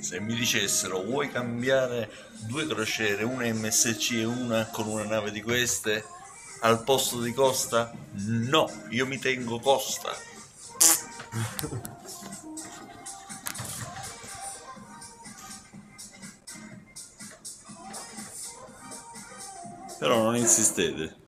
Se mi dicessero vuoi cambiare due crociere, una MSC e una con una nave di queste al posto di Costa? No, io mi tengo Costa. Però non insistete.